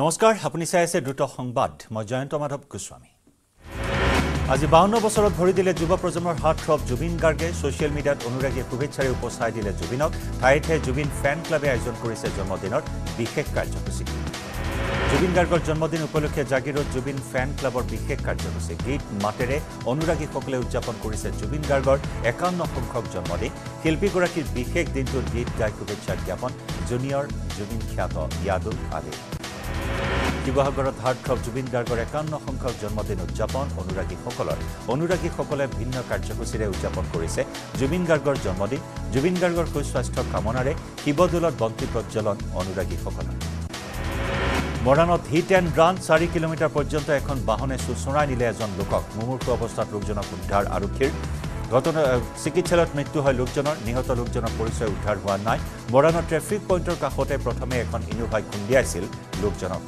নমস্কাৰ আপুনি চাই আছে দ্ৰুত সংবাদ। মই জয়ন্ত মাধৱ গোস্বামী। আজি বাৱন্ন বছৰত ভৰি দিলে যুৱ প্ৰজন্মৰ হাত থ্ৰপ জুবিন গাৰ্গে। ছ'চিয়েল মিডিয়াত অনুৰাগীয়ে শুভেচ্ছাৰে উপচাই দিলে জুবিনক। ঠায়ে ঠায়ে জুবিন ফেন ক্লাবে আয়োজন কৰিছে জন্মদিনৰ বিশেষ কাৰ্যসূচী। জুবিন গাৰ্গৰ জন্মদিন উপলক্ষে জাগিৰত জুবিন ফেন ক্লাবৰ বিশেষ কাৰ্যসূচী। গীত মাতেৰে অনুৰাগীসকলে উদযাপন কৰিছে জুবিন গাৰ্গৰ একাৱন্ন সংখ্যক জন্মদিন। শিল্পীগৰাকীৰ বিশেষ দিনটোত গীত গাই শুভেচ্ছা জ্ঞাপন। জুনিয়ৰ জুবিন খ্যাত য়াদুল আলী শিৱসাগৰত হাৰ্ডথ্ৰপ জুবিন গাৰ্গৰ একাৱন্ন সংখ্যক জন্মদিন উদযাপন অনুৰাগীসকলৰ অনুৰাগীসকলে ভিন্ন কাৰ্যসূচীৰে উদযাপন কৰিছে জুবিন গাৰ্গৰ জন্মদিন। জুবিন গাৰ্গৰ সুস্বাস্থ্য কামনাৰে শিৱদৌলত বন্তি প্ৰজ্বলন অনুৰাগীসকলৰ। মৰাণত হিট এণ্ড ৰান চাৰি কিলোমিটাৰ পৰ্যন্ত এখন বাহনে চোঁচৰাই নিলে এজন লোকক। মুমূৰ্ষু অৱস্থাত লোকজনক উদ্ধাৰ আৰক্ষীৰ ঘটনা চিকিৎসালয়ত মৃত্যু হয় লোকজনৰ নিহত লোকজনৰ পৰিচয় উদ্ধাৰ হোৱা নাই। মৰাণৰ ট্ৰেফিক পইণ্টৰ কাষতে প্ৰথমে এখন ইনোভাই খুন্দিয়াইছিল লোকজনক।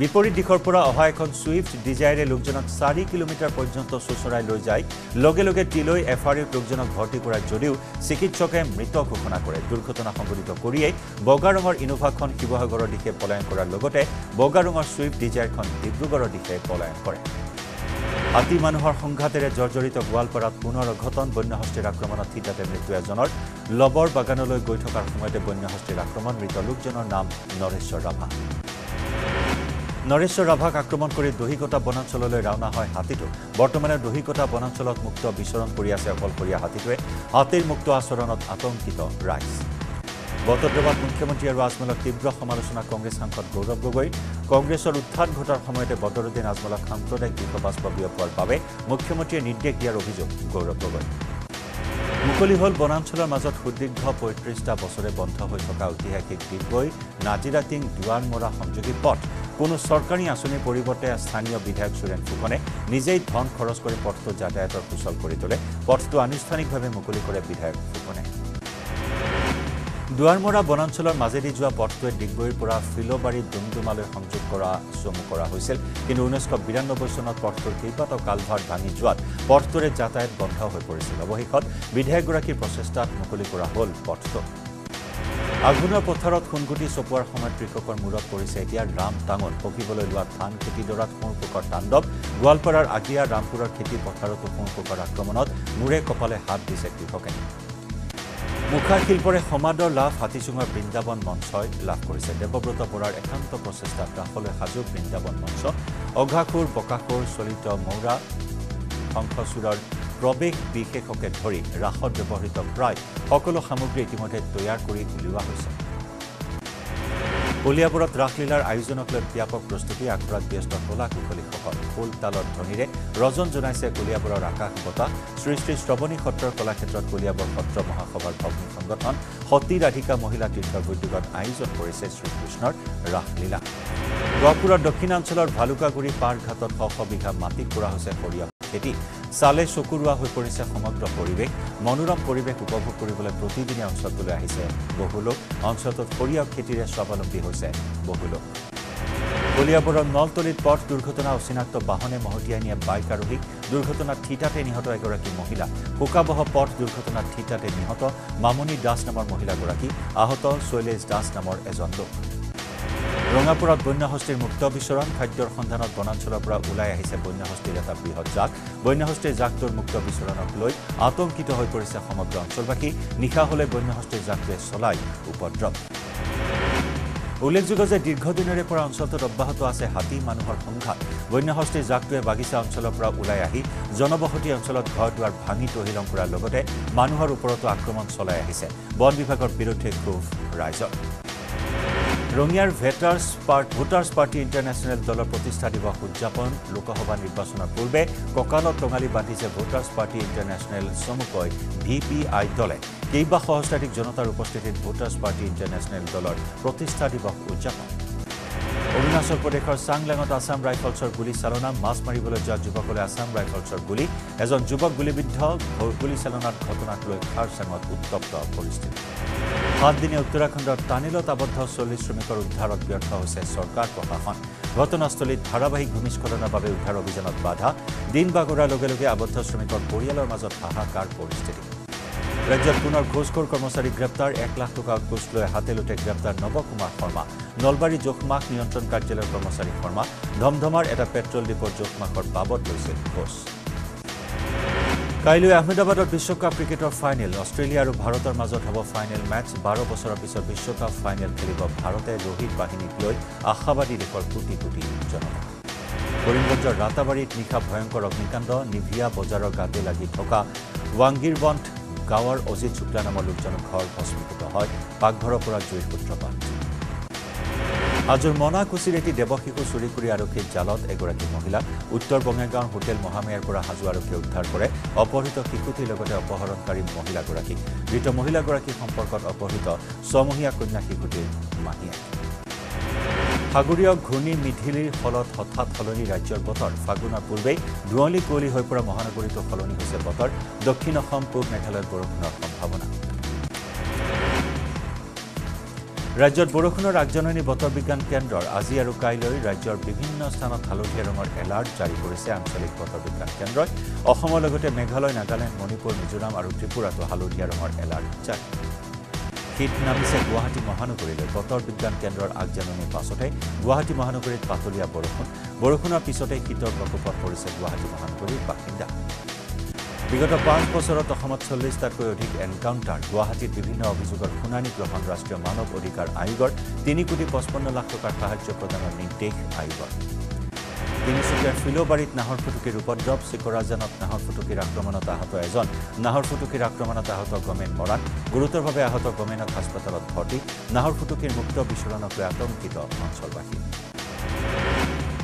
বিপৰীত দিশৰ পৰা অহা এখন ছুইফ্ট ডিজায়াৰে লোকজনক চাৰি কিলোমিটাৰ পৰ্যন্ত চোঁচৰাই লৈ যায়। লগে লগে টিলৈ এফ আৰ ইউত লোকজনক ভৰ্তি কৰাৰ যদিও চিকিৎসকে মৃত ঘোষণা কৰে। দুৰ্ঘটনা সংঘটিত কৰিয়েই বগা ৰঙৰ ইনোভাখন শিৱসাগৰৰ দিশে পলায়ন কৰাৰ লগতে বগা ৰঙৰ ছুইফ্ট ডিজায়াৰখন ডিব্ৰুগড়ৰ দিশে পলায়ন কৰে। হাতী মানুহৰ সংঘাতেৰে জৰ্জৰিত গোৱালপাৰাত পুনৰ অঘটন বন্যহস্তীৰ আক্ৰমণত থিতাতে মৃত্যু এজনৰ। লবৰ বাগানলৈ গৈ থকাৰ সময়তে বন্যহস্তীৰ আক্ৰমণ মৃত লোকজনৰ নাম নৰেশ্বৰ ৰাভা। নৰেশ্বৰ ৰাভাক আক্ৰমণ কৰি দহিকটা বনাঞ্চললৈ ৰাওনা হয় হাতীটো। বৰ্তমানে দহিকটা বনাঞ্চলত মুক্ত বিচৰণ কৰি আছে অকলশৰীয়া হাতীটোৱে। হাতীৰ মুক্ত আচৰণত আতংকিত ৰাইজ। বটদ্ৰৱাত মুখ্যমন্ত্ৰী আৰু আজমলক তীব্ৰ সমালোচনা কংগ্ৰেছ সাংসদ গৌৰৱ গগৈ। কংগ্ৰেছৰ উত্থান ঘটাৰ সময়তে বদৰুদ্দিন আজমলক সাম্প্ৰদায়িক বিষবাস্প বিয়পোৱাৰ বাবে মুখ্যমন্ত্ৰীয়ে নিৰ্দেশ দিয়াৰ অভিযোগ গৌৰৱ গগৈ। মুকলি হ'ল বনাঞ্চলৰ মাজত সুদীৰ্ঘ পঁয়ত্ৰিছটা বছৰে বন্ধ হৈ থকা ঐতিহাসিক ডিগবৈ নাজিৰাটিং দুৱাৰমৰা সংযোগী পথ। কোনো চৰকাৰী আঁচনিৰ পৰিৱৰ্তে স্থানীয় বিধায়ক সুৰেণ ফুকনে নিজেই ধন খৰচ কৰি পথটো যাতায়াতৰ সুচল কৰি তোলে। পথটো আনুষ্ঠানিকভাৱে মুকলি কৰে বিধায়ক ফুকনে। দুৱাৰমৰা বনাঞ্চলৰ মাজেদি যোৱা পথটোৱে ডিগবৈৰ পৰা ফিলবাৰী ডুমডুমালৈ সংযোগ কৰা চমু কৰা হৈছিল। কিন্তু ঊনৈছশ বিৰান্নব্বৈ চনত পথটোৰ কেইবাটাও কালভাৰ্ট ভাঙি যোৱাত পথটোৰে যাতায়াত বন্ধ হৈ পৰিছিল। অৱশেষত বিধায়কগৰাকীৰ প্ৰচেষ্টাত মুকলি কৰা হ'ল পথটো। আঘোণৰ পথাৰত সোণগুটি চপোৱাৰ সময়ত কৃষকৰ মূৰত পৰিছে এতিয়া ৰাম টাঙন পকিবলৈ লোৱা ধান খেতিডৰাত সোঁপোকৰ তাণ্ডৱ। গোৱালপাৰাৰ আগিয়া ৰামপুৰৰ খেতি পথাৰতো সোঁপোকৰ আক্ৰমণত মূৰে কপালে হাত দিছে কৃষকে। মুখাৰ শিল্পৰে সমাদৰ লাভ হাতীচুঙৰ বৃন্দাবন মঞ্চই লাভ কৰিছে। দেৱব্ৰত বৰাৰ একান্ত প্ৰচেষ্টাত ৰাসলৈ সাজু বৃন্দাবন মঞ্চ। অঘাসুৰ বকাসুৰ চলিত মৌৰা শংখচূড়ৰ প্ৰৱেশ বিশেষকে ধৰি ৰাসত ব্যৱহৃত প্ৰায় সকলো সামগ্ৰী ইতিমধ্যে তৈয়াৰ কৰি উলিওৱা হৈছে। কলিয়াবৰত ৰাসলীলাৰ আয়োজনক লৈ ব্যাপক প্ৰস্তুতি আখৰাত ব্যস্ত কলা কুশলীসকল। খোল তালৰ ধ্বনিৰে ৰজন জনাইছে কলিয়াবৰৰ আকাশ বঁটা শ্ৰী শ্ৰী শ্ৰৱণী সত্ৰৰ কলাক্ষেত্ৰত কলিয়াবৰ সত্ৰ মহাসভাৰ ভগ্নী সংগঠন সতী ৰাধিকা মহিলা তীৰ্থৰ উদ্যোগত আয়োজন কৰিছে শ্ৰীকৃষ্ণৰ ৰাসলীলা। গহপুৰৰ দক্ষিণাঞ্চলৰ ভালুকাগুৰি পাৰঘাটত শ শ বিঘা মাটিত কৰা হৈছে সৰিয়হ খেতি। চালে চকুৰোৱা হৈ পৰিছে সমগ্ৰ পৰিৱেশ। মনোৰম পৰিৱেশ উপভোগ কৰিবলৈ প্ৰতিদিনে অঞ্চলটোলৈ আহিছে বহু লোক। অঞ্চলটোত সৰিয়হ খেতিৰে স্বাৱলম্বী হৈছে বহু লোক। কলিয়াবৰৰ নলতলিত পথ দুৰ্ঘটনা অচিনাক্ত বাহনে মহতিয়াই নিয়ে বাইক আৰোহীক। দুৰ্ঘটনাত থিতাতে নিহত এগৰাকী মহিলা। শোকাবহ পথ দুৰ্ঘটনাত থিতাতে নিহত মামণি দাস নামৰ মহিলাগৰাকী। আহত শৈলেশ দাস নামৰ এজন লোক। ৰঙাপুৰত বন্যহস্তীৰ মুক্ত বিচৰণ খাদ্যৰ সন্ধানত বনাঞ্চলৰ পৰা ওলাই আহিছে বন্যহস্তীৰ এটা বৃহৎ জাক। বন্যহস্তীৰ জাকটোৰ মুক্ত বিচৰণক লৈ আতংকিত হৈ পৰিছে সমগ্ৰ অঞ্চলবাসী। নিশা হলে বন্যহস্তীৰ জাকটোৱে চলাই উপদ্ৰৱ। উল্লেখযোগ্য যে দীৰ্ঘদিনৰে পৰা অঞ্চলটোত অব্যাহত আছে হাতী মানুহৰ সংঘাত। বন্যহস্তীৰ জাকটোৱে বাগিচা অঞ্চলৰ পৰা ওলাই আহি জনবসতি অঞ্চলত ঘৰ দুৱাৰ ভাঙি তহিলং কৰাৰ লগতে মানুহৰ ওপৰতো আক্ৰমণ চলাই আহিছে। বন বিভাগৰ বিৰুদ্ধে ক্ষোভ ৰাইজৰ। ৰঙিয়াৰ Voters Part Voters Party International দলৰ প্ৰতিষ্ঠা দিৱস উদযাপন লোকসভা নিৰ্বাচনৰ পূৰ্বে কঁকালত টঙালি বান্ধিছে ভোটাৰ্ছ পাৰ্টি ইণ্টাৰনেশ্যনেল চমুকৈ ভি পি আই দলে। কেইবা সহস্ৰাধিক জনতাৰ উপস্থিতিত ভোটাৰ্ছ পাৰ্টি ইণ্টাৰনেশ্যনেল দলৰ প্ৰতিষ্ঠা দিৱস উদযাপন। অৰুণাচল প্ৰদেশৰ চাংলাঙত আছাম ৰাইফলছৰ গুলীচালনা মাছ মাৰিবলৈ যোৱা যুৱকলৈ আছাম ৰাইফলছৰ গুলী। এজন যুৱক গুলীবিদ্ধ গুলীচালনাৰ ঘটনাক লৈ খাৰচাঙত উত্তপ্ত পৰিস্থিতি। সাতদিনীয়া উত্তৰাখণ্ডৰ টানিলত আবদ্ধ চল্লিছ শ্ৰমিকৰ উদ্ধাৰত ব্যৰ্থ হৈছে চৰকাৰ প্ৰশাসন। ঘটনাস্থলীত ধাৰাবাহিক ভূমিস্খলনৰ বাবে উদ্ধাৰ অভিযানত বাধা। দিন বাগৰাৰ লগে লগে আবদ্ধ শ্ৰমিকৰ পৰিয়ালৰ মাজত হাহাকাৰ পৰিস্থিতি। ৰাজ্যত পুনৰ ঘোষখোৰ কৰ্মচাৰী গ্ৰেপ্তাৰ এক লাখ টকা ঘোষ লৈ হাতে লোটে গ্ৰেপ্তাৰ নৱকুমাৰ শৰ্মা। নলবাৰী জোখমাখ নিয়ন্ত্ৰণ কাৰ্যালয়ৰ কৰ্মচাৰী শৰ্মা ধমধমাৰ এটা পেট্ৰল ডিপোৰ জোখমাখৰ বাবদ লৈছিল ঘোষ কাইলৈ আহমেদাবাদত বিশ্বকাপ ক্ৰিকেটৰ ফাইনেল অষ্ট্ৰেলিয়া আৰু ভাৰতৰ মাজত হ'ব ফাইনেল মেচ বাৰ বছৰৰ পিছত বিশ্বকাপ ফাইনেল খেলিব ভাৰতে ৰোহিত বাহিনীক লৈ আশাবাদী দেশৰ কোটি কোটি জনতা। কৰিমগঞ্জৰ ৰাতাবাৰীত নিশা ভয়ংকৰ অগ্নিকাণ্ড নিভিয়া বজাৰৰ গাতে লাগি থকা ৱাংগিৰবন্থ গাঁৱৰ অজিত শুক্লা নামৰ লোকজনৰ ঘৰ ভস্মীকৃত হয়। পাকঘৰৰ পৰা জুইৰ সূত্ৰপাত। আজিৰ মনাকুছিৰ এটি দেৱশিশু চুৰি কৰি আৰক্ষীৰ জালত এগৰাকী মহিলা উত্তৰ বঙাইগাঁৱৰ হোটেল মহামেয়াৰ পৰা হাজো আৰক্ষীয়ে উদ্ধাৰ কৰে। অপহৃত শিশুটিৰ লগতে অপহৰণকাৰী মহিলাগৰাকী মৃত মহিলাগৰাকীৰ সম্পৰ্কত অপহৃত ছমহীয়া কন্যা শিশুটিৰ মাহীয়ে। সাগৰীয় ঘূৰ্ণী মিথিলিৰ ফলত হঠাৎ সলনি ৰাজ্যৰ বতৰ। ফাগুনৰ পূৰ্বেই দুৱলি কুঁৱলী হৈ পৰা মহানগৰীতো সলনি হৈছে বতৰ। দক্ষিণ অসম পূব মেঘালয়ত বৰষুণৰ সম্ভাৱনা। ৰাজ্যত বৰষুণৰ আগজননী বতৰ বিজ্ঞান কেন্দ্ৰৰ আজি আৰু কাইলৈ ৰাজ্যৰ বিভিন্ন স্থানত হালধীয়া ৰঙৰ এলাৰ্ট জাৰি কৰিছে আঞ্চলিক বতৰ বিজ্ঞান কেন্দ্ৰই। অসমৰ লগতে মেঘালয় নাগালেণ্ড মণিপুৰ মিজোৰাম আৰু ত্ৰিপুৰাতো হালধীয়া ৰঙৰ এলাৰ্ট জাৰি। শীত নামিছে গুৱাহাটী মহানগৰীলৈ। বতৰ বিজ্ঞান কেন্দ্ৰৰ আগজাননীৰ পাছতে গুৱাহাটী মহানগৰীত পাতলীয়া বৰষুণ। বৰষুণৰ পিছতে শীতৰ প্ৰকোপত পৰিছে গুৱাহাটী মহানগৰীৰ বাসিন্দা। বিগত পাঁচ বছৰত অসমত চল্লিছটাতকৈ অধিক এনকাউণ্টাৰ গুৱাহাটীত বিভিন্ন অভিযোগৰ শুনানি গ্ৰহণ ৰাষ্ট্ৰীয় মানৱ অধিকাৰ আয়োগৰ তিনি কোটি পঁচপন্ন লাখ টকাৰ সাহায্য প্ৰদানৰ নিৰ্দেশ আয়োগৰ। তিনিচুকীয়াৰ ফিলোবাৰীত নাহৰ ফুটুকীৰ উপদ্ৰৱ চিকৰাজানত নাহৰ ফুটুকীৰ আক্ৰমণত আহত এজন নাহৰ ফুটুকীৰ আক্ৰমণত আহত গমেন মৰাণ গুৰুতৰভাৱে আহত গমেনক হাস্পতালত ভৰ্তি নাহৰ ফুটুকীৰ মুক্ত বিচৰণক লৈ আতংকিত অঞ্চলবাসী।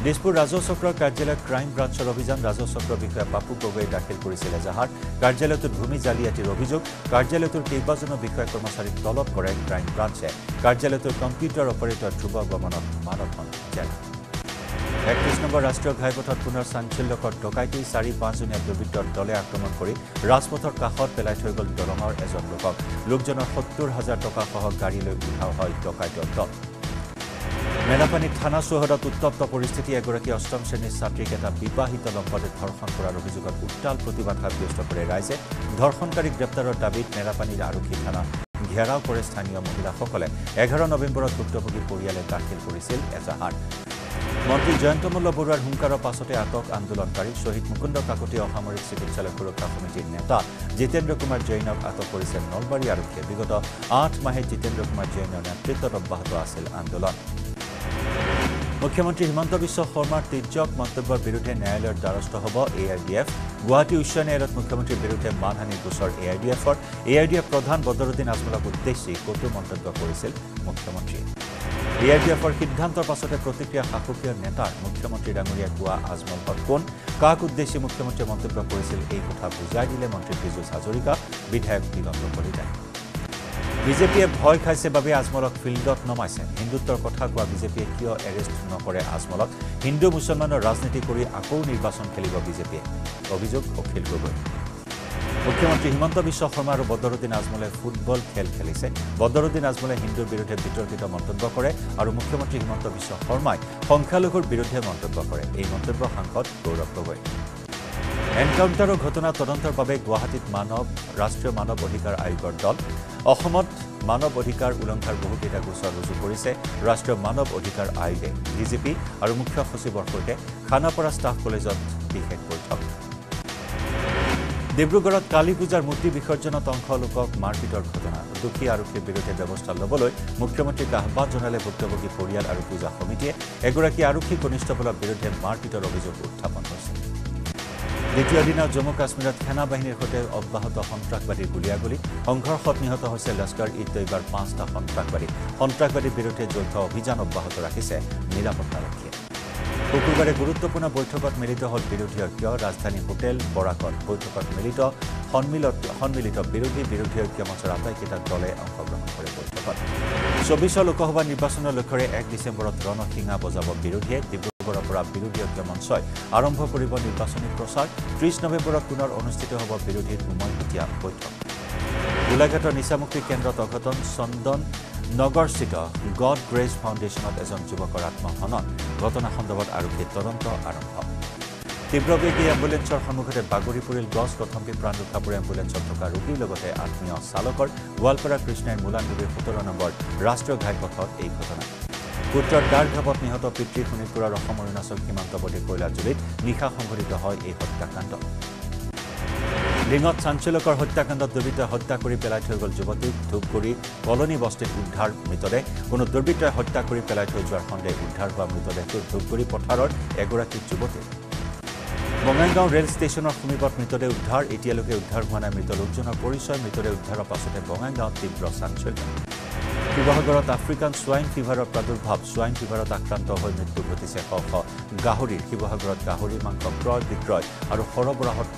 দিছপুৰ ৰাজহ চক্ৰৰ কাৰ্যালয়ত ক্ৰাইম ব্ৰাঞ্চৰ অভিযান চক্ৰৰ বিষয়া পাপু গগৈয়ে দাখিল কৰিছিল এজাহাৰ কাৰ্যালয়টোত ভূমি জালিয়াতিৰ অভিযোগ। কাৰ্যালয়টোৰ কেইবাজনো বিষয়া কৰ্মচাৰীক তলব কৰে ক্ৰাইম ব্ৰাঞ্চে। কাৰ্যালয়টোৰ কম্পিউটাৰ অপাৰেটৰ ধ্ৰুৱ গমনত মানৱন জেৰা একত্ৰিছ নম্বৰ ৰাষ্ট্ৰীয় ঘাইপথত পুনৰ চাঞ্চল্যকৰ ডকাইতি চাৰি পাঁচজনীয়া দুৰ্বৃত্তৰ দলে আক্ৰমণ কৰি ৰাজপথৰ কাষত পেলাই থৈ গ'ল দৰঙৰ এজন লোকক। লোকজনৰ সত্তৰ হাজাৰ টকাসহ গাড়ী লৈ উঠাও হয় ডকাইতৰ দল। মেৰাপানীত থানা চৌহদত উত্তপ্ত পৰিস্থিতি এগৰাকী অষ্টম শ্ৰেণীৰ ছাত্ৰীক এটা বিবাহিত দম্পতীক ধৰ্ষণ কৰাৰ অভিযোগত উত্তাল প্ৰতিবাদ সাব্যস্ত কৰে ৰাইজে ধৰ্ষণকাৰীক গ্ৰেপ্তাৰৰ দাবীত মেৰাপানীৰ আৰক্ষী থানা ঘেৰাও কৰে স্থানীয় মহিলাসকলে। এঘাৰ নৱেম্বৰত ভুক্তভোগী পৰিয়ালে দাখিল কৰিছিল এজাহাৰ। মন্ত্ৰী জয়ন্ত মল্ল বৰুৱাৰ হুংকাৰৰ পাছতে আটক আন্দোলনকাৰী শ্বহীদ মুকুন্দ কাকতি অসামৰিক চিকিৎসালয় সুৰক্ষা সমিতিৰ নেতা জিতেন্দ্ৰ কুমাৰ জৈনক আটক কৰিছে নলবাৰী আৰক্ষীয়ে। বিগত আঠ মাহে জিতেন্দ্ৰ কুমাৰ জৈনৰ নেতৃত্বত অব্যাহত আছিল আন্দোলন। মুখ্যমন্ত্ৰী হিমন্ত বিশ্ব শৰ্মাৰ তিৰ্যক মন্তব্যৰ বিৰুদ্ধে ন্যায়ালয়ৰ দ্বাৰস্থ হ'ব A I D F. Guwahati উচ্চ ন্যায়ালয়ত মুখ্যমন্ত্ৰীৰ বিৰুদ্ধে মানহানিৰ গোচৰ এ আই ডি এফৰ। এ আই ডি এফ প্ৰধান বদৰুদ্দিন আজমলক উদ্দেশ্যি কটু মন্তব্য কৰিছিল মুখ্যমন্ত্ৰীয়ে। এ আই ডি এফৰ সিদ্ধান্তৰ পাছতে প্ৰতিক্ৰিয়া শাসকীয় নেতাৰ মুখ্যমন্ত্ৰী ডাঙৰীয়াই কোৱা আজমল কোন? কাক উদ্দেশ্যি মুখ্যমন্ত্ৰীয়ে মন্তব্য কৰিছিল এই কথা বুজাই দিলে মন্ত্ৰী পীযুষ হাজৰিকা। বিধায়ক দিগন্ত কলিতাই বিজেপিয়ে ভয় খাইছে বাবে আজমলক ফিল্ডত নমাইছে। হিন্দুত্বৰ কথা কোৱা বিজেপিয়ে কিয় এৰেষ্ট নকৰে আজমলক? হিন্দু মুছলমানৰ ৰাজনীতি কৰি আকৌ নিৰ্বাচন খেলিব বিজেপিয়ে। অভিযোগ অখিল গগৈ। মুখ্যমন্ত্ৰী হিমন্ত বিশ্ব শৰ্মা আৰু বদৰুদ্দিন আজমলে ফুটবল খেল খেলিছে। বদৰুদ্দিন আজমলে হিন্দুৰ বিৰুদ্ধে বিতৰ্কিত মন্তব্য কৰে আৰু মুখ্যমন্ত্ৰী হিমন্ত বিশ্ব শৰ্মাই সংখ্যালঘুৰ বিৰুদ্ধে মন্তব্য কৰে। এই মন্তব্য সাংসদ গৌৰৱ গগৈ। এনকাউণ্টাৰৰ ঘটনা তদন্তৰ বাবে গুৱাহাটীত মানৱ ৰাষ্ট্ৰীয় মানৱ অধিকাৰ আয়োগৰ দল অসমত মানৱ অধিকাৰ উলংঘাৰ বহুকেইটা গোচৰ ৰুজু কৰিছে। ৰাষ্ট্ৰীয় মানৱ অধিকাৰ আয়োগে ডি জি পি আৰু মুখ্য সচিবৰ সৈতে খানাপাৰা ষ্টাফ কলেজত বিশেষ বৈঠক। ডিব্ৰুগড়ত কালী পূজাৰ মূৰ্তি বিসৰ্জনত অংশ লোকক মাৰপিটৰ ঘটনা। দোষী আৰক্ষীৰ বিৰুদ্ধে ব্যৱস্থা ল'বলৈ মুখ্যমন্ত্ৰীক আহ্বান জনালে ভুক্তভোগী পৰিয়াল আৰু পূজা সমিতিয়ে। এগৰাকী আৰক্ষী কনিষ্টবলৰ বিৰুদ্ধে মাৰপিটৰ অভিযোগ উত্থাপন হৈছে। দ্বিতীয় দিনা জম্মু কাশ্মীৰত সেনা বাহিনীৰ সৈতে অব্যাহত সন্ত্ৰাসবাদীৰ গুলীয়াগুলী। সংঘৰ্ষত নিহত হৈছে লস্কৰ ই তৈবাৰ পাঁচটা সন্ত্ৰাসবাদী। সন্ত্ৰাসবাদীৰ বিৰুদ্ধে যৌথ অভিযান অব্যাহত ৰাখিছে নিৰাপত্তাৰক্ষীয়ে। শুকুৰবাৰে গুৰুত্বপূৰ্ণ বৈঠকত মিলিত হ'ল বিৰোধী ঐক্য ৰাজধানী হোটেল বৰাকত বৈঠকত মিলিত সন্মিলত বিৰোধী বিৰোধী ঐক্য মঞ্চৰ আটাইকেইটা দলে অংশগ্ৰহণ কৰে বৈঠকত। চৌবিছৰ লোকসভা নিৰ্বাচনৰ লক্ষ্যৰে এক ডিচেম্বৰত ৰণসিঙা বজাব বিৰোধীয়ে ডিব্ৰুগড়ৰ পৰা বিৰোধী মঞ্চই আৰম্ভ কৰিব নিৰ্বাচনী প্ৰচাৰ। ত্ৰিছ নৱেম্বৰত পুনৰ অনুষ্ঠিত হ'ব বিৰোধীৰ উমৈহতীয়া বৈঠক। গোলাঘাটৰ নিচামুক্তি কেন্দ্ৰত অঘটন। চন্দন নগৰস্থিত গড গ্ৰেজ ফাউণ্ডেশ্যনত এজন যুৱকৰ আত্মহনন। ঘটনা সন্দৰ্ভত আৰক্ষীৰ তদন্ত আৰম্ভ। তীব্ৰবেগী এম্বুলেন্সৰ সন্মুখতে বাগৰি পৰিল গছ প্ৰথমতে প্ৰাণ ৰক্ষাপুৰ এম্বুলেন্সত থকা ৰোগীৰ লগতে আত্মীয় চালকৰ। গোৱালপাৰা কৃষ্ণাই মোলানগুৰিৰ সোতৰ নম্বৰ ৰাষ্ট্ৰীয় ঘাইপথত এই ঘটনা। পুত্ৰৰ দাৰঘাপত নিহত পিতৃ শোণিতপুৰৰ অসম অৰুণাচল সীমান্তৱৰ্তী কৈলাজুলিত নিশা সংঘটিত হয় এই হত্যাকাণ্ড। লিঙত চাঞ্চল্যকৰ হত্যাকাণ্ডত দুৰ্বৃত্তই হত্যা কৰি পেলাই থৈ গ'ল যুৱতীক ধূপগুৰি কলনী বস্তিত উদ্ধাৰ মৃতদেহ। কোনো দুৰ্বৃত্তই হত্যা কৰি পেলাই থৈ যোৱাৰ সন্দেহ উদ্ধাৰ হোৱা মৃতদেহটো ধূপগুৰি পথাৰৰ এগৰাকী যুৱতী। বঙাইগাঁও ৰেল ষ্টেচনৰ সমীপত মৃতদেহ উদ্ধাৰ। এতিয়ালৈকে উদ্ধাৰ হোৱা নাই মৃত লোকজনৰ পৰিচয়। মৃতদেহ উদ্ধাৰৰ পাছতে বঙাইগাঁৱত তীব্ৰ চাঞ্চল্য। শিৱসাগৰত আফ্ৰিকান ছোৱাইন ফিভাৰৰ প্ৰাদুৰ্ভাৱ ছোৱাইন ফিভাৰত আক্ৰান্ত হৈ মৃত্যু ঘটিছে শ শ গাহৰিৰ শিৱসাগৰত গাহৰিৰ মাংস ক্ৰয় বিক্ৰয় আৰু সৰবৰাহত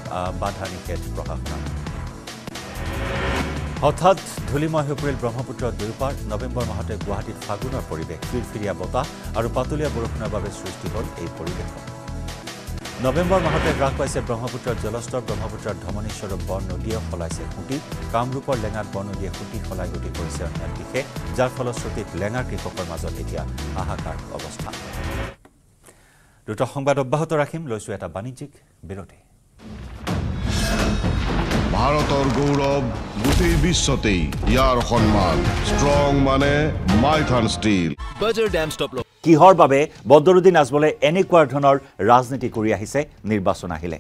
বাধা নিষেধ প্ৰশাসনৰ। হঠাৎ ধূলিময় হৈ পৰিল ব্ৰহ্মপুত্ৰৰ দুয়োপাৰ। নৱেম্বৰ মাহতে গুৱাহাটীত ফাগুনৰ পৰিৱেশ ফিৰফিৰীয়া বতাহ আৰু পাতলীয়া বৰষুণৰ বাবে সৃষ্টি হ'ল এই পৰিৱেশত। নৱেম্বৰ মাহতে হ্ৰাস পাইছে ব্ৰহ্মপুত্ৰৰ জলস্তৰ ব্ৰহ্মপুত্ৰৰ ধমনীস্বৰূপ বন নদীয়ে সলাইছে খুঁটি। কামৰূপৰ লেঙাত বন নদীয়ে খুঁটি সলাই গতি কৰিছে অন্য দিশে যাৰ ফলশ্ৰুতিত লেঙাৰ কৃষকৰ মাজত এতিয়া হাহাকাৰ অৱস্থা। দ্ৰুত সংবাদ অব্যাহত ৰাখিম লৈছো এটা বাণিজ্যিক বিৰতি। ভাৰতৰ গৌৰৱ গোটেই বিশ্বতেই ইয়াৰ সন্মান ষ্ট্ৰং মানে মাইথান ষ্টীল. কিহৰ বাবে বদৰুদ্দিন আজমলে এনেকুৱা ধৰণৰ ৰাজনীতি কৰি আহিছে? নিৰ্বাচন আহিলে।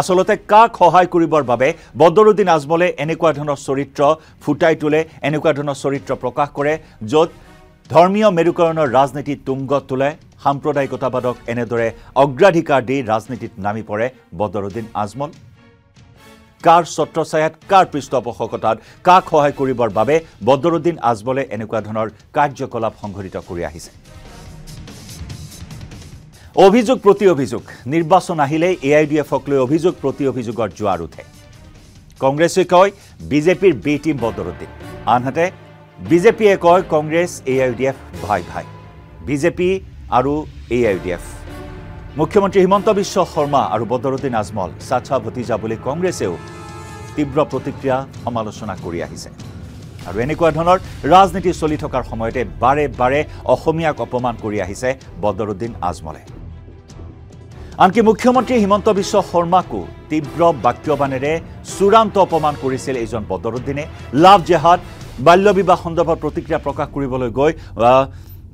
আচলতে কাক সহায় কৰিবৰ বাবে বদৰুদ্দিন আজমলে এনেকুৱা ধৰণৰ চৰিত্ৰ ফুটাই তোলে এনেকুৱা ধৰণৰ চৰিত্ৰ প্ৰকাশ কৰে য'ত ধৰ্মীয় মেৰুকৰণৰ ৰাজনীতি তুংগত তোলে সাম্প্ৰদায়িকতাবাদক এনেদৰে অগ্ৰাধিকাৰ দি ৰাজনীতিত নামি পৰে বদৰুদ্দিন আজমল। কাৰ ছত্ৰছায়াত কাৰ পৃষ্ঠপোষকতাত কাক সহায় কৰিবৰ বাবে বদৰুদ্দিন আজমলে এনেকুৱা ধৰণৰ কাৰ্যকলাপ সংঘটিত কৰি আহিছে। অভিযোগ প্ৰতি অভিযোগ নিৰ্বাচন আহিলেই এ আই ডি এফক লৈ অভিযোগ প্ৰতি অভিযোগৰ জোৱাৰ উঠে। কংগ্ৰেছে কয় বিজেপিৰ বি টিম বদৰুদ্দিন। আনহাতে বিজেপিয়ে কয় Congress A I D F ভাই ভাই। বিজেপি আৰু এ আই ডি এফ মুখ্যমন্ত্ৰী হিমন্ত বিশ্ব শৰ্মা আৰু বদৰুদ্দিন আজমল চাচা ভতিজা বুলি কংগ্ৰেছেও তীব্ৰ প্ৰতিক্ৰিয়া সমালোচনা কৰি আহিছে। আৰু এনেকুৱা ধৰণৰ ৰাজনীতি চলি থকাৰ সময়তে বাৰে বাৰে অসমীয়াক অপমান কৰি আহিছে বদৰুদ্দিন আজমলে। আনকি মুখ্যমন্ত্ৰী হিমন্ত বিশ্ব শৰ্মাকো তীব্ৰ বাক্যবাণেৰে চূড়ান্ত অপমান কৰিছিল এইজন বদৰুদ্দিনে লাভ জেহাদ বাল্য বিবাহ সন্দৰ্ভত প্ৰতিক্ৰিয়া প্ৰকাশ কৰিবলৈ গৈ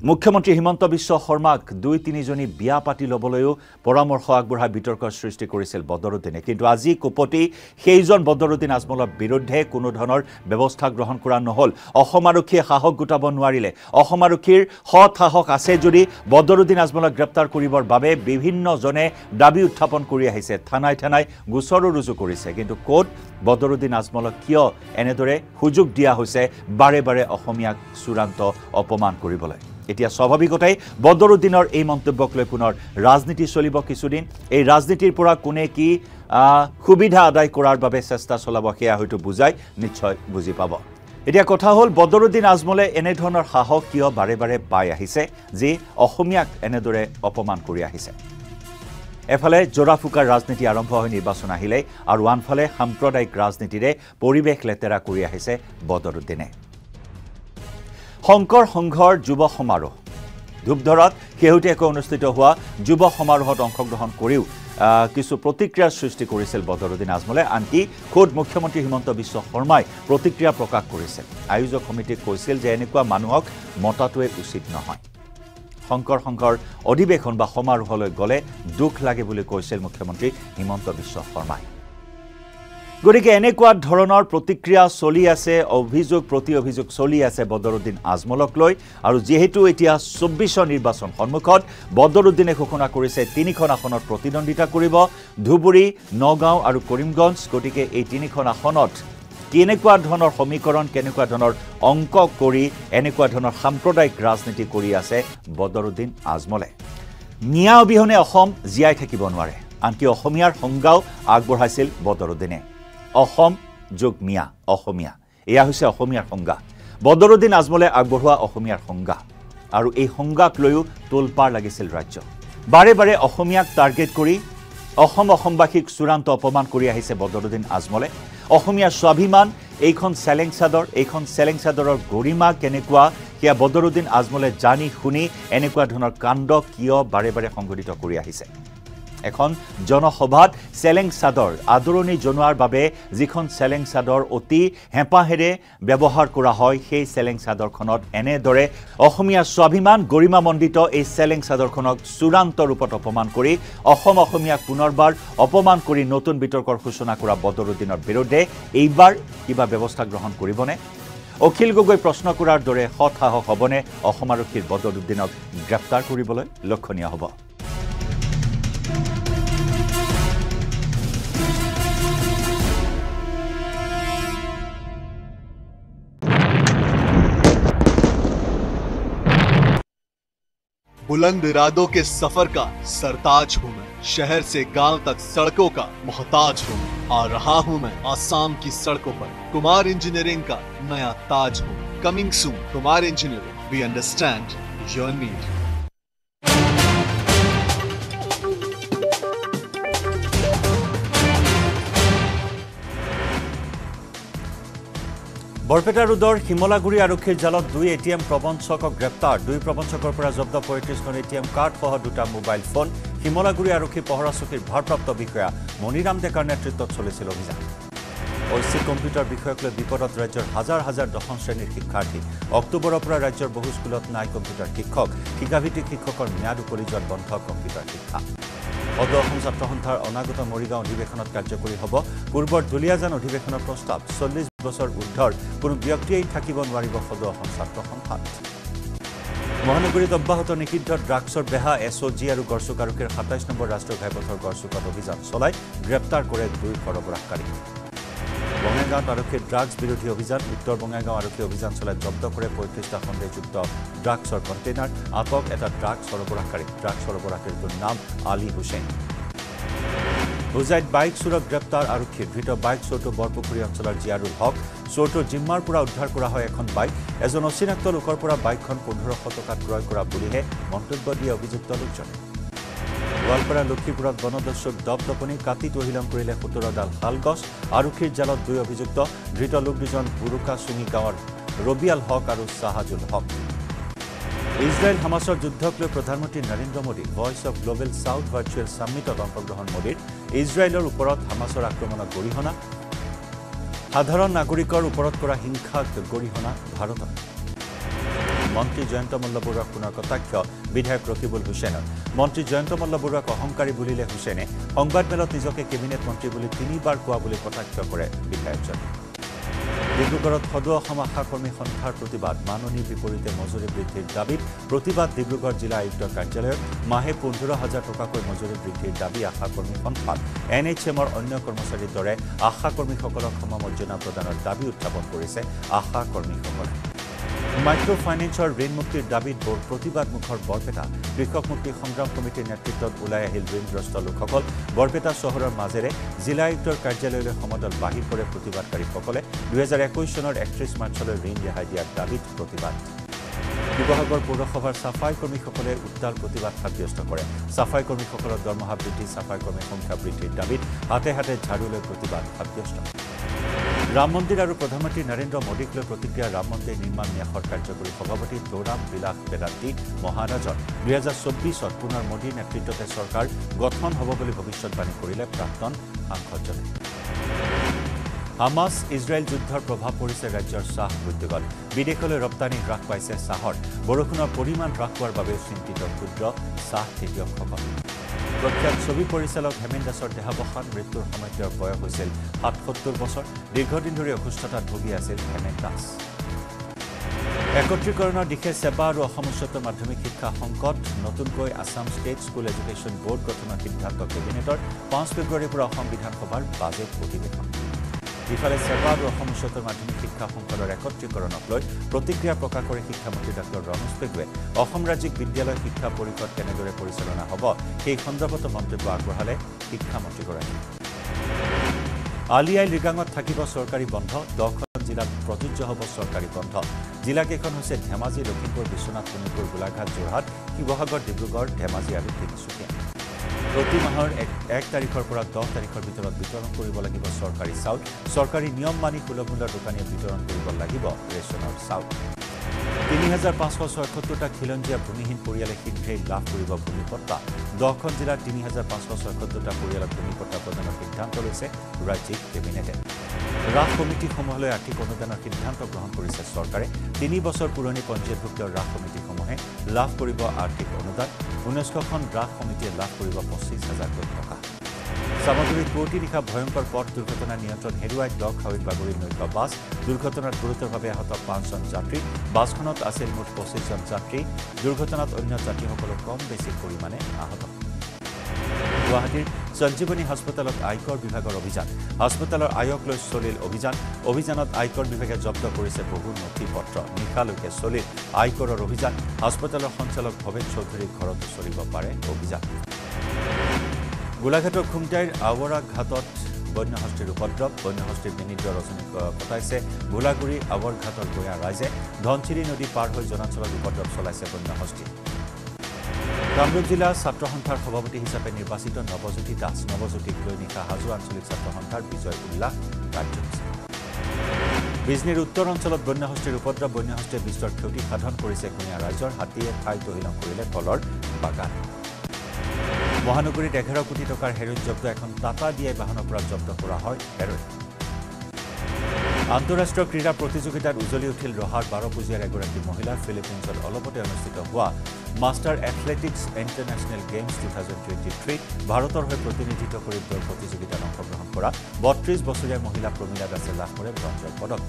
মুখ্যমন্ত্ৰী হিমন্ত বিশ্ব শৰ্মাক দুই তিনিজনী বিয়া পাতি ল'বলৈও পৰামৰ্শ আগবঢ়াই বিতৰ্কৰ সৃষ্টি কৰিছিল বদৰুদ্দিনে। কিন্তু আজি কোপতি সেইজন বদৰুদ্দিন আজমলৰ বিৰুদ্ধে কোনো ধৰণৰ ব্যৱস্থা গ্ৰহণ কৰা নহ'ল। অসম আৰক্ষীয়ে সাহস গোটাব নোৱাৰিলে। অসম আৰক্ষীৰ সৎ সাহস আছে যদি বদৰুদ্দিন আজমলক গ্ৰেপ্তাৰ কৰিবৰ বাবে বিভিন্নজনে দাবী উত্থাপন কৰি আহিছে। থানাই থানাই গোচৰো ৰুজু কৰিছে। কিন্তু ক'ত বদৰুদ্দিন আজমলক কিয় এনেদৰে সুযোগ দিয়া হৈছে বাৰে বাৰে অসমীয়াক চূড়ান্ত অপমান কৰিবলৈ। এতিয়া স্বাভাৱিকতেই বদৰুদ্দিনৰ এই মন্তব্যক লৈ পুনৰ ৰাজনীতি চলিব কিছুদিন। এই ৰাজনীতিৰ পৰা কোনে কি সুবিধা আদায় কৰাৰ বাবে চেষ্টা চলাব সেয়া হয়তো বুজাই নিশ্চয় বুজি পাব। এতিয়া কথা হ'ল বদৰুদ্দিন আজমলে এনেধৰণৰ সাহস কিয় বাৰে বাৰে পাই আহিছে যি অসমীয়াক এনেদৰে অপমান কৰি আহিছে। এফালে জোৰা ফুকাৰ ৰাজনীতি আৰম্ভ হৈ নিৰ্বাচন আহিলে আৰু আনফালে সাম্প্ৰদায়িক ৰাজনীতিৰে পৰিৱেশ লেতেৰা কৰি আহিছে বদৰুদ্দিনে। শংকৰ সংঘৰ যুৱ সমাৰোহ। ধূপধৰাত শেহতীয়াকৈ অনুষ্ঠিত হোৱা যুৱ সমাৰোহত অংশগ্ৰহণ কৰিও কিছু প্ৰতিক্ৰিয়াৰ সৃষ্টি কৰিছিল বদৰুদ্দিন আজমলে। আনকি খোদ মুখ্যমন্ত্ৰী হিমন্ত বিশ্ব শৰ্মাই প্ৰতিক্ৰিয়া প্ৰকাশ কৰিছিল আয়োজক সমিতিক কৈছিল যে এনেকুৱা মানুহক মতাটোৱে উচিত নহয়। শংকৰ সংঘৰ অধিৱেশন বা সমাৰোহলৈ গ'লে দুখ লাগে বুলি কৈছিল মুখ্যমন্ত্ৰী হিমন্ত বিশ্ব শৰ্মাই। গতিকে এনেকুৱা ধৰণৰ প্ৰতিক্ৰিয়া চলি আছে অভিযোগ প্ৰতি অভিযোগ চলি আছে বদৰুদ্দিন আজমলক লৈ আৰু যিহেতু এতিয়া চৌব্বিছৰ নিৰ্বাচন সন্মুখত বদৰুদ্দিনে ঘোষণা কৰিছে তিনিখন আসনত প্ৰতিদ্বন্দ্বিতা কৰিব ধুবুৰী নগাঁও আৰু কৰিমগঞ্জ। গতিকে এই তিনিখন আসনত কেনেকুৱা ধৰণৰ সমীকৰণ কেনেকুৱা ধৰণৰ অংক কৰি এনেকুৱা ধৰণৰ সাম্প্ৰদায়িক ৰাজনীতি কৰি আছে বদৰুদ্দিন আজমলে? নিয়া অবিহনে অসম জীয়াই থাকিব নোৱাৰে। আনকি অসমীয়াৰ সংজ্ঞাও আগবঢ়াইছিল বদৰুদ্দিনে। অসম যোগ মিয়া অসমীয়া। এয়া হৈছে অসমীয়াৰ সংজ্ঞা। বদৰুদ্দিন আজমলে আগবঢ়োৱা অসমীয়াৰ সংজ্ঞা। আৰু এই সংজ্ঞাক লৈও তোলপাৰ লাগিছিল ৰাজ্য। বাৰে বাৰে অসমীয়াক টাৰ্গেট কৰি অসম অসমবাসীক চূড়ান্ত অপমান কৰি আহিছে বদৰুদ্দিন আজমলে। অসমীয়াৰ স্বাভিমান এইখন চেলেং চাদৰ এইখন চেলেং চাদৰৰ গৰিমা কেনেকুৱা সেয়া বদৰুদ্দিন আজমলে জানি শুনি এনেকুৱা ধৰণৰ কাণ্ড কিয় বাৰে বাৰে সংঘটিত কৰি আহিছে? এখন জনসভাত চেলেং চাদৰ আদৰণি জনোৱাৰ বাবে যিখন চেলেং চাদৰ অতি হেঁপাহেৰে ব্যৱহাৰ কৰা হয় সেই চেলেং চাদৰখনত এনেদৰে অসমীয়া স্বাভিমান গৰিমামণ্ডিত এই চেলেং চাদৰখনক চূড়ান্ত ৰূপত অপমান কৰি অসম অসমীয়াক পুনৰবাৰ অপমান কৰি নতুন বিতৰ্কৰ সূচনা কৰা বদৰুদ্দিনৰ বিৰুদ্ধে এইবাৰ কিবা ব্যৱস্থা গ্ৰহণ কৰিবনে? অখিল গগৈ প্ৰশ্ন কৰাৰ দৰে সৎসাহস হ'বনে? অসম আৰক্ষীৰ বদৰুদ্দিনক গ্ৰেপ্তাৰ কৰিবলৈ লক্ষণীয় হ'ব। बुलंद इरादों के सफ़र का सरताज हूँ मैं। शहर से गाँव तक सड़कों का मोहताज हूँ आ रहा हूँ मैं आसाम की सड़कों पर। कुमार इंजीनियरिंग का नया ताज हूँ। Coming soon, Kumar engineering we understand your need Barpeta ৰোডৰ শিমলাগুৰি আৰক্ষীৰ জালত দুই এ টি এম প্ৰবঞ্চকক গ্ৰেপ্তাৰ। দুই প্ৰবঞ্চকৰ পৰা জব্দ পঁয়ত্ৰিছখন এ টি এম কাৰ্ডসহ দুটা মোবাইল ফোন। শিমলাগুৰি আৰক্ষী পহৰা চকীৰ ভাৰপ্ৰাপ্ত বিষয়া মণিৰাম ডেকাৰ নেতৃত্বত চলিছিল অভিযান। ঐচ্ছিক কম্পিউটাৰ বিষয়ক লৈ বিপদত ৰাজ্যৰ হাজাৰ হাজাৰ দশম শ্ৰেণীৰ শিক্ষাৰ্থী। অক্টোবৰৰ পৰা ৰাজ্যৰ বহু স্কুলত নাই কম্পিউটাৰ শিক্ষক। শিক্ষাভিত্তিক শিক্ষকৰ ম্যাদ উকলি যোৱাত বন্ধ কম্পিউটাৰ শিক্ষা। সদৌ অসম ছাত্ৰ সন্থাৰ অনাগত মৰিগাঁও অধিৱেশনত কাৰ্যকৰী হ'ব। পূৰ্বৰ দুলীয়াজান অধিৱেশনৰ প্ৰস্তাৱ চল্লিছ বছৰ ঊৰ্ধৰ কোনো ব্যক্তিয়েই থাকিব নোৱাৰিব সদৌ অসম ছাত্ৰ সন্থাত মহানগৰীত অব্যাহত নিষিদ্ধ ড্ৰাগছৰ বেহা এছ অ' জি আৰু গড়চুক আৰক্ষীৰ সাতাইছ নম্বৰ ৰাষ্ট্ৰীয় ঘাইপথৰ গড়চুকত অভিযান চলাই গ্ৰেপ্তাৰ কৰে দুই সৰবৰাহকাৰী। বঙাইগাঁৱত আৰক্ষীৰ ড্ৰাগছ বিৰোধী অভিযান উত্তৰ বঙাইগাঁও আৰক্ষীয়ে অভিযান চলাই জব্দ কৰে পঁয়ত্ৰিছটা সন্দেহযুক্ত ড্ৰাগছৰ কণ্টেইনাৰ আটক এটা ড্ৰাগছ সৰবৰাহকাৰী। ড্ৰাগছ সৰবৰাহকাৰীটোৰ নাম আলী হুছেইন। হোজাইত বাইক চোৰক গ্ৰেপ্তাৰ আৰক্ষীৰ ধৃত বাইক চোৰটো বৰপুখুৰী অঞ্চলৰ জিয়াৰুল হক। চোৰটোৰ জিম্মাৰ পৰা উদ্ধাৰ কৰা হয় এখন বাইক। এজন অচিনাক্ত লোকৰ পৰা বাইকখন পোন্ধৰশ টকাত ক্ৰয় কৰা বুলিহে মন্তব্য দিয়ে অভিযুক্ত লোকজনে। গোৱালপাৰা লক্ষীপুৰত বনদস্যুক দপদপনি কাটি তহিলং কৰিলে সোতৰডাল শালগছ আৰক্ষীৰ জালত দুই অভিযুক্ত ধৃত লোক দুজন বুৰুকা চুঙি গাঁৱৰ ৰবিয়াল হক আৰু চাহাজুল হক। ইজৰাইল হামাছৰ যুদ্ধক লৈ প্ৰধানমন্ত্ৰী Narendra Modi voice of global south virtual ছামিটত অংশগ্ৰহণ মোদীৰ ইজৰাইলৰ ওপৰত হামাছৰ আক্ৰমণক গৰিহণা। সাধাৰণ নাগৰিকৰ ওপৰত কৰা হিংসাক গৰিহণা ভাৰতৰ মন্ত্ৰী জয়ন্ত মল্ল বৰুৱাক পুনৰ কটাক্ষ বিধায়ক ৰকিবুল হুছেইনৰ মন্ত্ৰী জয়ন্ত মল্ল বৰুৱাক অহংকাৰী বুলিলে হুছেইনে সংবাদমেলত নিজকে কেবিনেট মন্ত্ৰী বুলি তিনিবাৰ কোৱা বুলি কটাক্ষ কৰে বিধায়কজনে। ডিব্ৰুগড়ত সদৌ অসম আশা কৰ্মী সন্থাৰ প্ৰতিবাদ মাননীৰ বিপৰীতে মজুৰি বৃদ্ধিৰ দাবীত প্ৰতিবাদ ডিব্ৰুগড় জিলা আয়ুক্তৰ কাৰ্যালয়ত মাহে পোন্ধৰ হাজাৰ টকাকৈ মজুৰি বৃদ্ধিৰ দাবী আশা কৰ্মী সন্থাত। এন এইচ এমৰ অন্য কৰ্মচাৰীৰ দৰে আশা কৰ্মীসকলক সমমৰ্যাদা প্ৰদানৰ দাবী উত্থাপন কৰিছে আশা কৰ্মীসকলে মাইক্ৰ' ফাইনেন্সৰ ঋণ মুক্তিৰ দাবীত প্ৰতিবাদমুখৰ বৰপেটা। কৃষক মুক্তি সংগ্ৰাম কমিটিৰ নেতৃত্বত ওলাই আহিল ঋণগ্ৰস্ত লোকসকল। বৰপেটা চহৰৰ মাজেৰে জিলা আয়ুক্তৰ কাৰ্যালয়লৈ সমদল বাহিৰ কৰে প্ৰতিবাদকাৰীসকলে দুহেজাৰ একৈছ চনৰ একত্ৰিছ মাৰ্চলৈ ঋণ ৰেহাই দিয়াৰ দাবীত প্ৰতিবাদ। শিৱসাগৰ পৌৰসভাৰ চাফাই কৰ্মীসকলে উত্তাল প্ৰতিবাদ সাব্যস্ত কৰে। চাফাই কৰ্মীসকলৰ দৰমহা বৃদ্ধি চাফাই কৰ্মীৰ সংখ্যা বৃদ্ধিৰ দাবীত হাতে হাতে ঝাৰুলৈ প্ৰতিবাদ সাব্যস্ত। ৰাম মন্দিৰ আৰু প্ৰধানমন্ত্ৰী নৰেন্দ্ৰ মোদীক লৈ প্ৰতিক্ৰিয়া ৰাম মন্দিৰ নিৰ্মাণ ন্যাসৰ কাৰ্যকৰী সভাপতি দৌৰাম বিলাস বেদান্তী মহাৰাজত দুহেজাৰ চৌব্বিছত পুনৰ মোদীৰ নেতৃত্বতে চৰকাৰ গঠন হ'ব বুলি ভৱিষ্যতবাণী কৰিলে প্ৰাক্তন সাংসদজনে। হামাছ ইজৰাইল যুদ্ধৰ প্ৰভাৱ পৰিছে ৰাজ্যৰ চাহ উদ্যোগত। বিদেশলৈ ৰপ্তানি হ্ৰাস পাইছে চাহৰ বৰষুণৰ পৰিমাণ হ্ৰাস পোৱাৰ বাবেও চিন্তিত ক্ষুদ্ৰ চাহ খেতিয়কসকল। প্ৰখ্যাত ছবি পৰিচালক হেমেন দাসৰ দেহাৱসান মৃত্যুৰ সময়ত তেওঁৰ বয়স হৈছিল সাতসত্তৰ বছৰ। দীৰ্ঘদিন ধৰি অসুস্থতাত ভুগি আছিল হেমেন দাস। একত্ৰীকৰণৰ দিশে ছেবা আৰু অসম উচ্চতৰ মাধ্যমিক শিক্ষা সংকট নতুনকৈ Assam state school education board গঠনৰ সিদ্ধান্ত কেবিনেটৰ পাঁচ ফেব্ৰুৱাৰীৰ পৰা অসম বিধানসভাৰ বাজেট অধিৱেশন। ইফালে ছেবা আৰু অসম উচ্চতৰ মাধ্যমিক শিক্ষা সংসদৰ একত্ৰীকৰণক লৈ প্ৰতিক্ৰিয়া প্ৰকাশ কৰি শিক্ষামন্ত্ৰী ডাঃ ৰমেশ পেগুৱে অসম ৰাজ্যিক বিদ্যালয় শিক্ষা পৰিষদ কেনেদৰে পৰিচালনা হ'ব সেই সন্দৰ্ভত মন্তব্য আগবঢ়ালে শিক্ষামন্ত্ৰীগৰাকী। আলি আই লৃগাঙত থাকিব চৰকাৰী বন্ধ দহখন জিলাত প্ৰযোজ্য হ'ব চৰকাৰী বন্ধ। জিলাকেইখন হৈছে ধেমাজি লখিমপুৰ বিশ্বনাথ শোণিতপুৰ গোলাঘাট যোৰহাট শিৱসাগৰ ডিব্ৰুগড় ধেমাজি আৰু তিনিচুকীয়া। প্ৰতি মাহৰ এক তাৰিখৰ পৰা দহ তাৰিখৰ ভিতৰত বিতৰণ কৰিব লাগিব চৰকাৰী চাউল। চৰকাৰী নিয়ম মানি সুলভ মূল্যৰ দোকানীয়ে বিতৰণ কৰিব লাগিব ৰেচনৰ চাউল। তিনি হাজাৰ পাঁচশ ছয়সত্তৰটা খিলঞ্জীয়া ভূমিহীন পৰিয়ালে শীঘ্ৰেই লাভ কৰিব ভূমিপট্টা। দহখন জিলাত তিনি হাজাৰ পাঁচশ ছয়সত্তৰটা পৰিয়ালক ভূমিপট্টা প্ৰদানৰ সিদ্ধান্ত লৈছে ৰাজ্যিক কেবিনেটে। ৰাস কমিটিসমূহলৈ আৰ্থিক অনুদানৰ সিদ্ধান্ত গ্ৰহণ কৰিছে চৰকাৰে। তিনি বছৰ পুৰণি পঞ্জীয়নভুক্ত ৰাস কমিটিসমূহে লাভ কৰিব আৰ্থিক অনুদান। ঊনৈছশখন ৰাস সমিতিয়ে লাভ কৰিব পঁচিছ হাজাৰ কোটি টকা। চামগুৰিত পুৱতি নিশা ভয়ংকৰ পথ দুৰ্ঘটনা নিয়ন্ত্ৰণ হেৰুৱাই দ খাৱৈত বাগৰি নৈশ বাছ। দুৰ্ঘটনাত গুৰুতৰভাৱে আহত পাঁচজন যাত্ৰী। বাছখনত আছিল মুঠ পঁচিছজন যাত্ৰী। দুৰ্ঘটনাত অন্য যাত্ৰীসকলো কম বেছি পৰিমাণে আহত। গুৱাহাটীৰ সঞ্জীৱনী হাস্পতালত আয়কৰ বিভাগৰ অভিযান। হাস্পতালৰ আয়ক লৈ চলিল অভিযান। অভিযানত আয়কৰ বিভাগে জব্দ কৰিছে বহু নথি পত্ৰ। নিশালৈকে চলিল আয়কৰৰ অভিযান। হাস্পতালৰ সঞ্চালক ভৱেন চৌধুৰীৰ ঘৰতো চলিব পাৰে অভিযান। গোলাঘাটৰ খুমটাইৰ আৱৰা ঘাটত বন্যহস্তীৰ উপদ্ৰৱ। বন্যহস্তীৰ বিনিদ্ৰ ৰজনী কটাইছে। গোলাগুৰি আৱৰঘাটৰ গঞা ৰাইজে। ধনচিৰি নদী পাৰ হৈ জনাঞ্চলত উপদ্ৰৱ চলাইছে বন্যহস্তী। কামৰূপ জিলা ছাত্ৰ সন্থাৰ সভাপতি হিচাপে নিৰ্বাচিত নৱজ্যোতি দাস। নৱজ্যোতিক লৈ নিশা হাজো আঞ্চলিক ছাত্ৰ সন্থাৰ বিজয় উল্লাস কাৰ্যসূচী বিজনীৰ উত্তৰ অঞ্চলত বন্যহস্তীৰ উপদ্ৰৱ বন্যহস্তীয়ে বিস্তৰ ক্ষতি সাধন কৰিছে কুঁহিয়া ৰাইজৰ হাতীয়ে ঠাই তহিলং কৰিলে কলৰ বাগান। মহানগৰীত এঘাৰ কোটি টকাৰ হেৰইন জব্দ এখন টাটা ডিআই বাহনৰ পৰা জব্দ কৰা হয় হেৰইন আন্তঃৰাষ্ট্ৰীয় ক্ৰীড়া প্ৰতিযোগিতাত উজলি উঠিল ৰহাৰ বাৰপুজীয়াৰ এগৰাকী মহিলা ফিলিপিনছত অলপতে অনুষ্ঠিত হোৱা master athletics international games two thousand twenty থ্ৰীত ভাৰতৰ হৈ প্ৰতিনিধিত্ব কৰি দল প্ৰতিযোগিতাত অংশগ্ৰহণ কৰা বত্ৰিছ বছৰীয়া মহিলা প্ৰমীলা দাসে লাভ কৰে ব্ৰঞ্জৰ পদক।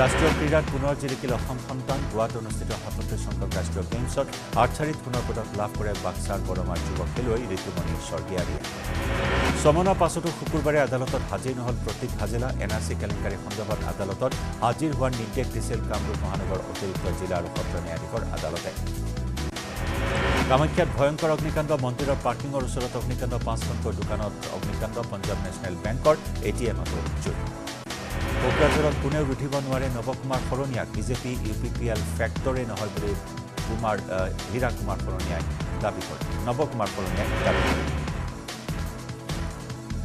ৰাষ্ট্ৰীয় ক্ৰীড়াত পুনৰ জিলিকিল অসম সন্তান গোৱাত অনুষ্ঠিত সাতত্ৰিছ সংখ্যক ৰাষ্ট্ৰীয় গেমছত আৰ্চাৰীত সোণৰ পদক লাভ কৰে বাক্সাৰ বৰমাৰ যুৱ খেলুৱৈ ঋতুমণি স্বৰ্গীয়াৰীয়ে। চমনৰ পাছতো শুকুৰবাৰে আদালতত হাজিৰ নহল Prateek Hajela N R C কেলেংকাৰী সন্দৰ্ভত আদালতত হাজিৰ হোৱাৰ নিৰ্দেশ দিছিল কামৰূপ মহানগৰ অতিৰিক্ত জিলা আৰু সত্ৰ ন্যায়াধীশৰ আদালতে। কামাখ্যাত ভয়ংকৰ অগ্নিকাণ্ড মন্দিৰৰ পাৰ্কিঙৰ ওচৰত অগ্নিকাণ্ড পাঁচখনকৈ দোকানত অগ্নিকাণ্ড পঞ্জাৱ নেশ্যনেল বেংকৰ এ টি এমতো জুই কোকৰাঝাৰত কোনেও ৰুধিব নোৱাৰে Nabakumar শৰণীয়াক। BJP U P P L ফেক্টৰে নহয় বুলি কুমাৰ হীৰা কুমাৰ শৰণীয়াই দাবী কৰে। নৱকুমাৰ শৰণীয়াই দাবী কৰে।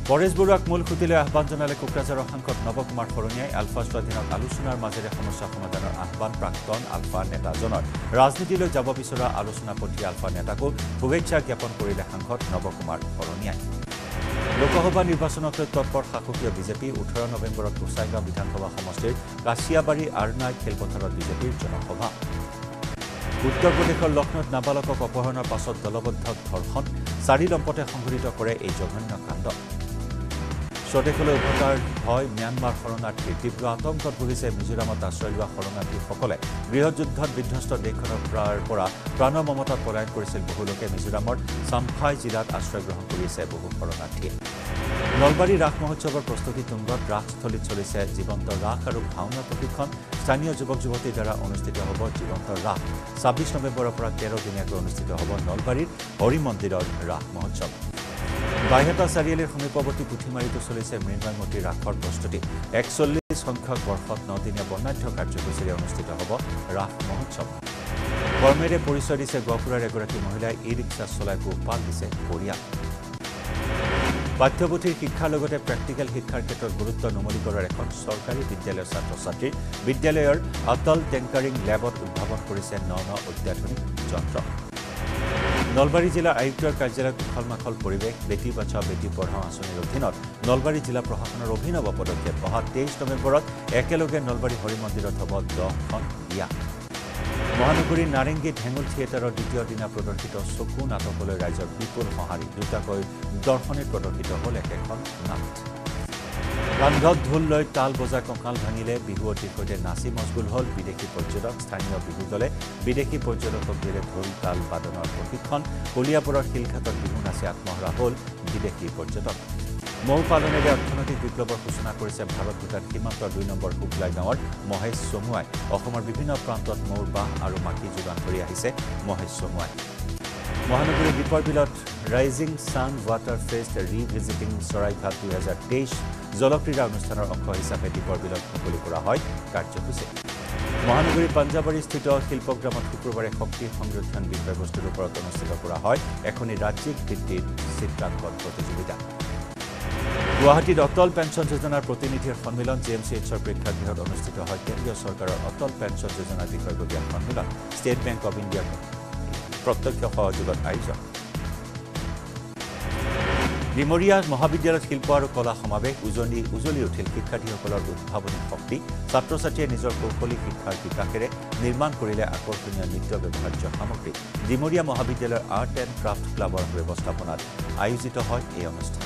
পৰেশ বৰুৱাক মূল খুঁটিলৈ আহ্বান জনালে কোকৰাঝাৰৰ সাংসদ নৱকুমাৰ শৰণীয়াই। আলফা স্বাধীনক আলোচনাৰ মাজেৰে সমস্যা সমাধানৰ আহ্বান প্ৰাক্তন আলফা নেতাজনৰ। ৰাজনীতিলৈ যাব বিচৰা আলোচনাপন্থী আলফা নেতাকো শুভেচ্ছা জ্ঞাপন কৰিলে সাংসদ নৱকুমাৰ শৰণীয়াই। লোকসভা নিৰ্বাচনত লৈ তৎপৰ শাসকীয় বিজেপি ওঠৰ নৱেম্বৰত গোসাইগাঁও বিধানসভা সমষ্টিৰ কাছিয়াবাৰী আৰনাই খেলপথাৰত বিজেপিৰ জনসভা। উত্তৰ প্ৰদেশৰ লক্ষ্ণৌত নাবালকক অপহৰণৰ পাছত দলবদ্ধ ধৰ্ষণ চাৰি দম্পতে সংঘটিত কৰে এই জঘন্য কাণ্ড। স্বদেশলৈ উভতাৰ ভয় ম্যানমাৰ শৰণাৰ্থী তীব্ৰ আতংকত ভুগিছে মিজোৰামত আশ্ৰয় লোৱা শৰণাৰ্থীসকলে। গৃহযুদ্ধত বিধ্বস্ত দেশখনৰ পৰা প্ৰাণৰ মমতাত পলায়ন কৰিছিল বহু লোকে। মিজোৰামৰ চাম্ফাই জিলাত আশ্ৰয় গ্ৰহণ কৰিছে বহু শৰণাৰ্থীয়ে নলবাৰী ৰাস মহোৎসৱৰ প্ৰস্তুতি তুংগত ৰাসস্থলীত চলিছে জীৱন্ত ৰাস আৰু ভাওনা প্ৰশিক্ষণ। স্থানীয় যুৱক যুৱতীৰ দ্বাৰা অনুষ্ঠিত হ'ব জীৱন্ত ৰাস। ছাব্বিছ নৱেম্বৰৰ পৰা তেৰ দিনীয়াকৈ অনুষ্ঠিত হ'ব নলবাৰীৰ হৰি মন্দিৰৰ ৰাস মহোৎসৱ। বাইহাটা চাৰিআলিৰ সমীপৱৰ্তী পুথিমাৰীতো চলিছে মৃন্ময়মতী ৰাসৰ প্ৰস্তুতি। একচল্লিছ সংখ্যক বৰ্ষত নদিনীয়া বৰ্ণাঢ্য কাৰ্যসূচীৰে অনুষ্ঠিত হ'ব ৰাস মহোৎসৱ। কৰ্মেৰে পৰিচয় দিছে গহপুৰৰ এগৰাকী মহিলাই ই ৰিক্সা চলাই পোহপাল দিছে পৰিয়াল। পাঠ্যপুথিৰ শিক্ষাৰ লগতে প্ৰেক্টিকেল শিক্ষাৰ ক্ষেত্ৰত গুৰুত্ব নুমলি কৰাৰ এখন চৰকাৰী বিদ্যালয়ৰ ছাত্ৰ ছাত্ৰীৰ বিদ্যালয়ৰ অটল টেংকাৰিং লেবত উদ্ভাৱন কৰিছে ন ন অত্যাধুনিক যন্ত্ৰ। নলবাৰী জিলা আয়ুক্তৰ কাৰ্যালয়ত উখল মাখল পৰিৱেশ বেটী বচাও বেটী পঢ়াও আঁচনিৰ অধীনত নলবাৰী জিলা প্ৰশাসনৰ অভিনৱ পদক্ষেপ। অহা তেইছ নৱেম্বৰত একেলগে নলবাৰী হৰি মন্দিৰত হ'ব দহখন বিয়া মহানগৰীৰ নাৰেংগীত হেঙুল থিয়েটাৰৰ দ্বিতীয় দিনা প্ৰদৰ্শিত চকু নাটকলৈ ৰাইজৰ বিপুল সঁহাৰি। দুটাকৈ দৰ্শনীত প্ৰদৰ্শিত হ'ল একেখন নাট। কান্ধত ঢোল লৈ তাল বজাই কঁকাল ভাঙিলে বিহুৱতীৰ সৈতে নাচি মচগুল হ'ল বিদেশী পৰ্যটক। স্থানীয় বিহু দলে বিদেশী পৰ্যটকক দিলে ঢোল তাল বাদনৰ প্ৰশিক্ষণ কলিয়াপুৰৰ শিলঘাটত বিহু নাচি আত্মহৰা হ'ল বিদেশী পৰ্যটক। মৌ পালনেৰে অৰ্থনৈতিক বিপ্লৱৰ সূচনা কৰিছে ভাৰত ভূটান সীমান্তৰ দুই নম্বৰ শুকলাই গাঁৱৰ মহেশ চমুৱাই। অসমৰ বিভিন্ন প্ৰান্তত মৌৰ বাঁহ আৰু মাটি যোগান ধৰি আহিছে মহেশ চমুৱাই। মহানগৰীৰ দীপৰ বিলত rising sun water fest revisiting Saraighat দুহেজাৰ তেইছ জলক্ৰীড়া অনুষ্ঠানৰ অংশ হিচাপে দীপৰ বিলত মুকলি কৰা হয় কাৰ্যসূচী। মহানগৰীৰ পাঞ্জাবাৰীস্থিত শিল্পগ্ৰামত শুক্ৰবাৰে শক্তি সংৰক্ষণ বিষয়বস্তুৰ ওপৰত অনুষ্ঠিত কৰা হয় এখনি ৰাজ্যিক ভিত্তিত চিত্ৰাংকন প্ৰতিযোগিতা। গুৱাহাটীত অটল পেঞ্চন যোজনাৰ প্ৰতিনিধিৰ সন্মিলন জি এম চি এইচৰ প্ৰেক্ষাগৃহত অনুষ্ঠিত হয়। কেন্দ্ৰীয় চৰকাৰৰ অটল পেঞ্চন যোজনাৰ বিষয়ববীয়া সন্মিলন ষ্টেট বেংক অৱ ইণ্ডিয়াৰ প্ৰত্যক্ষ সহযোগত আয়োজন। ডিমৰীয়া মহাবিদ্যালয়ত শিল্প আৰু কলা সমাৱেশ উজনি উজলি উঠিল। শিক্ষাৰ্থীসকলৰ উদ্ভাৱনী শক্তি ছাত্ৰ ছাত্ৰীয়ে নিজৰ কৌশলী শিক্ষাৰ বিকাশেৰে নিৰ্মাণ কৰিলে আকৰ্ষণীয় নিত্য ব্যৱহাৰ্য সামগ্ৰী। ডিমৰীয়া মহাবিদ্যালয়ৰ আৰ্ট এণ্ড ক্ৰাফ্ট ক্লাবৰ ব্যৱস্থাপনাত আয়োজিত হয় এই অনুষ্ঠান।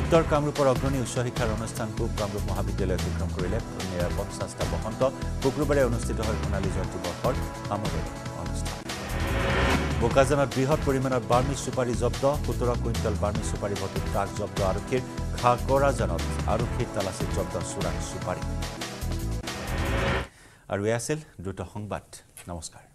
উত্তৰ কামৰূপৰ অগ্ৰণী উচ্চ শিক্ষাৰ অনুষ্ঠান পূব কামৰূপ মহাবিদ্যালয়ে অতিক্ৰম কৰিলে। পঞ্চাছটা বসন্ত শুক্ৰবাৰে অনুষ্ঠিত হয় সোণালী জয়ন্তী বৰ্ষৰ সামৰণি বোকাজানত বৃহৎ পৰিমাণৰ বাৰ্মিজ চুপাৰী জব্দ সোতৰ কুইণ্টেল বাৰ্মিজ চুপাৰী ভৰ্তি ট্ৰাক জব্দ আৰক্ষীৰ খাগৰাজানত আৰক্ষীৰ তালাচীত জব্দ চোৰাং চুপাৰী আৰু এয়া আছিল দ্ৰুত সংবাদ নমস্কাৰ